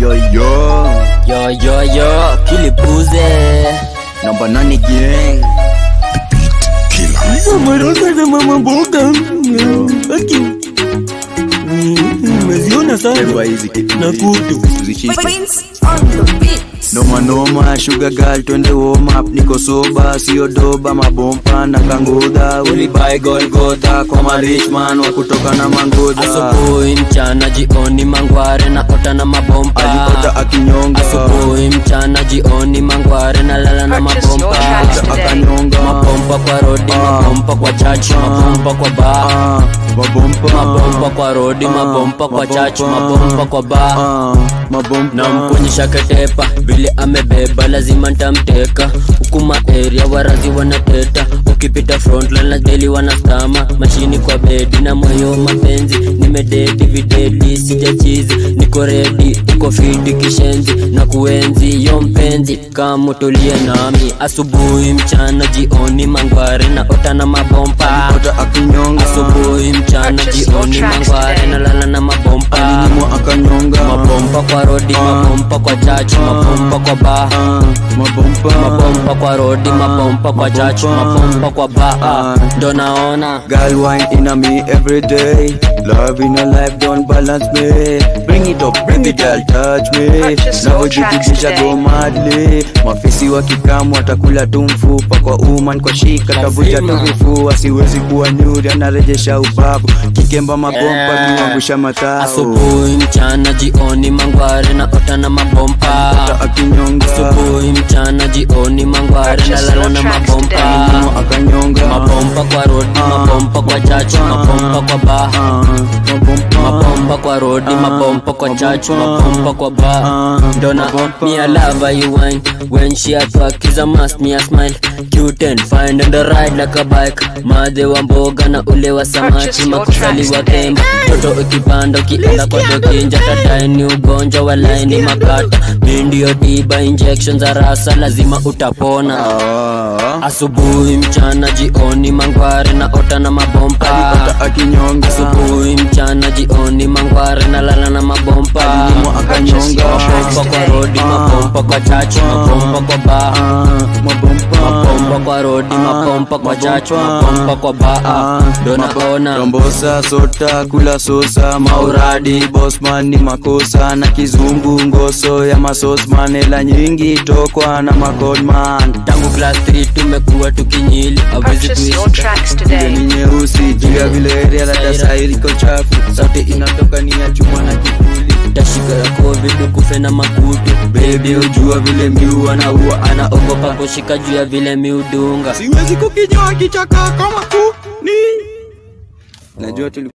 Yo yo, Yo yo yo, kilipuze namba nane gang. Maroka za mama mboga Aki sana shuga gal Na kutu. Noma noma, sugar girl, twende warm up, niko soba, sio doba, mabompa na kangodha, ulibai Golgotha kwa marichman wa kutoka na mangodha, asubuhi mchana jioni mangware na ota na mabompa alipota akinyonga, asubuhi mchana jioni mangware na lala na mabompa akanyonga, mabompa kwa rodi mabompa kwa chachi mabompa kwa baa ah, mabompa, kwa rodi mabompa kwa chachu mabompa. kwa baa ah, mabompa, na mkunyisha ketepa vile amebeba lazima ntamteka huku area warazi wanateta. Ukipita frontline na deli wanastama. Mashini kwa bedi na moyo mapenzi. Nimededi videdi sijachizi niko redi uko fidi kishenzi. Na kuenzi yo mpenzi kama tulie nami. Asubuhi mchana jioni mangware na ota na mabompa akinyonga, asubuhi mchana Purchase your jioni tracks mangware today. na lala na mabompa. Alinyimwa akanyonga, mapompa kwa rodi mapompa kwa chachi mapompa kwa baa ah, mabompa, mapompa kwa rodi mapompa kwa chachi mapompa kwa baa ndo naona. Girl wine in on me every day. Love in your life don't balance me. Up, bring it, girl, touch me. Na hoji kibisha go madly. Mafisi wa kikamu atakula tu mfupa kwa uman kwa shika kavuja tu Asiwezi vifua siwezi kuwa nyuri anarejesha ubabu kikemba mabomba Eh. kiwangusha matao asubuhi mchana jioni mangware na ota na mabompa Ta akinyonga. Asubuhi mchana jioni mangware na lala na akanyonga. Mapompa kwa rodi kwa chachu mapompa kwa ba. Ah, mapompa. Kwa rodi mapompa kwa chachu mapompa kwa ba. Ndona me I love you wine When she a fuck is a must, me a smile. Cute and fine and the ride like a bike. Madhe wa mboga na ule wa samaki Makusali wa kemba. Toto ukipanda ukienda kwa dokinja Tadai ni ugonjwa wa ni makata. Mindio tiba injection za rasa lazima utapona. Ah, Asubuhi mchana jioni mangware na alipata akinyonga Asubuhi mchana jioni mangware na lala na mabompa Alinyimwa akanyonga. Mapompa kwa rodi mapompa kwa chachi mapompa kwa baa Ah, mabompa mapompa kwa rodi mapompa kwa chachu mapompa kwa baa. Ndo naona rombosa sota kula sosa mauradi bosman ni makosa. Na kizungu ngoso ya masosman ela nyingi tokwa na makodman tangu class 3 tumekuwa tukinyili awezi Purchase your kuishi tracks ni nyeusi juu ya vile area la tasairi iko chafu. Sauti inatoka ni ya chuma na kifuli tashika ya kufe na makutu bebi ujua vile miu anaua ua anaogopa kushika juu ya vile miudunga siwezi kukinyoa kichaka kama kuni najua tuli